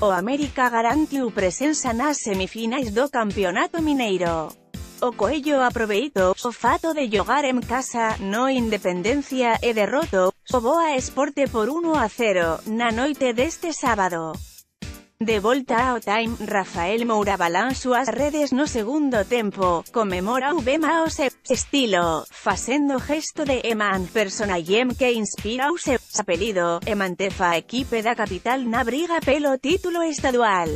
O América garantiu presenza nas semifinais do Campeonato Mineiro. O Coello aproveitou o fato de jogar en casa, no Independencia, e derrotou o Boa Esporte por 1 a 0, na noite deste sábado. De volta ao time, Rafael Moura balançou as redes no segundo tempo, comemora o bema seu estilo, facendo gesto de eman, personallem que inspira o seu apelido, e mantefa equipe da capital na briga pelo título estadual.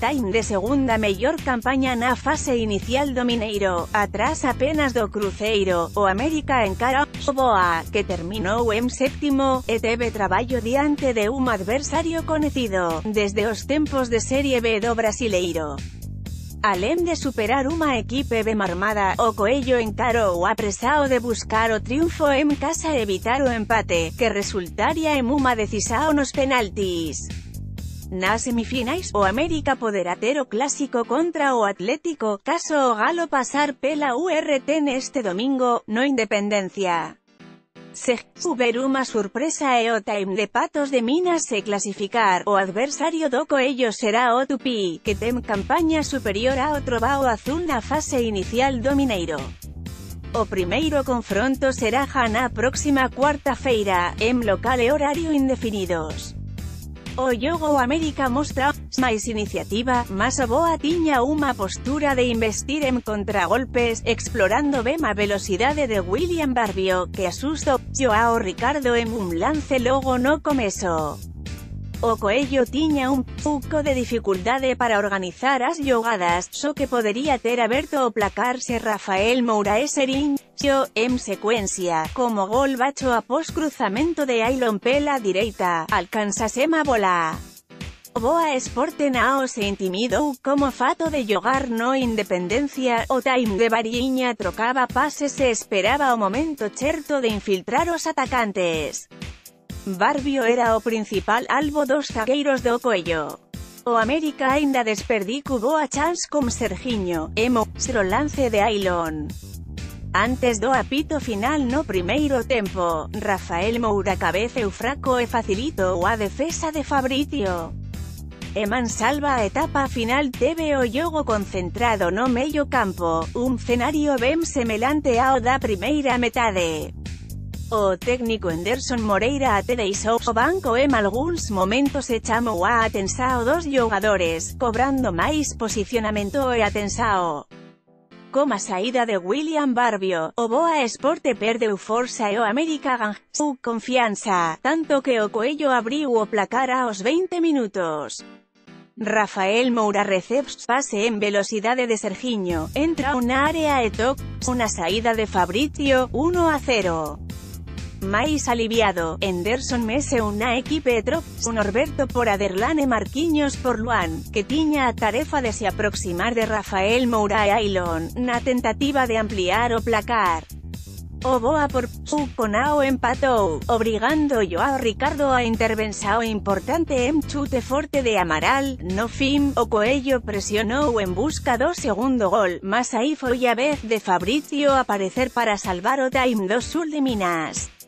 Time de segunda mellor campaña na fase inicial do Mineiro, atrás apenas do Cruzeiro, o América encara o Boa, que terminou en séptimo, e teve traballo diante de un adversario conocido, desde os tempos de Serie B do Brasileiro. Além de superar unha equipe ben armada, o Coello encarou o apresao de buscar o triunfo en casa e evitar o empate, que resultaría en unha decisao nos penaltis. Nas semifinais, o América poderá ter o clásico contra o Atlético, caso o Galo pasar pela URT neste domingo, no Independencia. Se huber unha sorpresa e o time de Patos de Minas se clasificar, o adversario do Coello será o Tupi, que ten campaña superior ao Trobao Azul na fase inicial do Mineiro. O primeiro confronto será já na próxima cuarta-feira, en local e horario indefinidos. O Yogo América mostra máis iniciativa, mas Boa tiña unha postura de investir en contragolpes, explorando ben a velocidade de William Barbio, que asusto Joao Ricardo en un lance logo no comezo. O Coello tiña un pouco de dificultade para organizar as xogadas, só que podería ter aberto o placar se Rafael Moura e Serín, en secuencia, como gol bacho após cruzamento de Ailon pela direita, alcanzasema bola. O Boa Esporte Nao se intimidou como fato de jogar no Independencia, o time de Variña trocaba pases e esperaba o momento certo de infiltrar os atacantes. Barbio era o principal alvo dos zagueiros do Coello. O América aínda desperdicou boa chance con Sergiño, emo, o lance de Ailon. Antes do apito final no primeiro tempo, Rafael Moura cabeceu fraco e facilitou a defesa de Fabricio. Eman salva a etapa final teve o xogo concentrado no medio campo, un cenario ben semelante ao da primeira metade. O técnico Enderson Moreira ate deixou o banco en algúns momentos e chamou a atensao dos xogadores, cobrando máis posicionamento e atensao. Como a saída de William Barbio, o Boa Esporte perdeu forza e o América ganhou confianza, tanto que o Coello abriu o placar aos 20 minutos. Rafael Moura recebe pase en velocidade de Sergiño, entra unha área e toc, unha saída de Fabricio, 1 a 0. Máis aliviado, Enderson Mese unha equipe e un Norberto por Aderlan e Marquiños por Luan, que tiña a tarefa de se aproximar de Rafael Moura e Ailon, na tentativa de ampliar o placar. O Boa por Conao empatou, obrigando Joao Ricardo a intervensao importante en chute forte de Amaral, no fin, o Coello presionou en busca do segundo gol, mas aí foi a vez de Fabricio aparecer para salvar o time do Sul de Minas.